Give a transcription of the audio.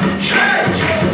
Change!